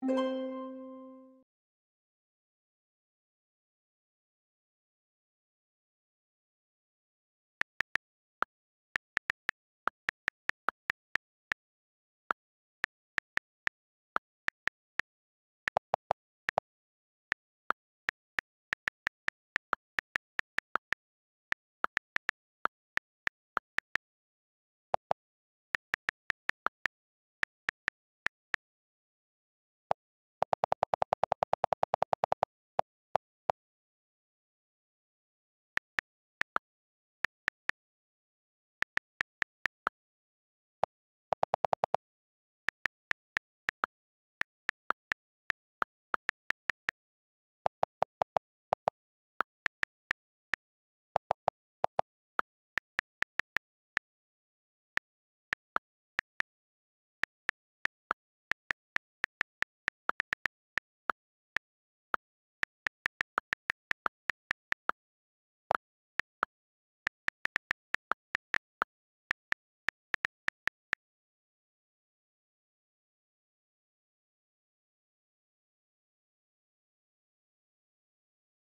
Música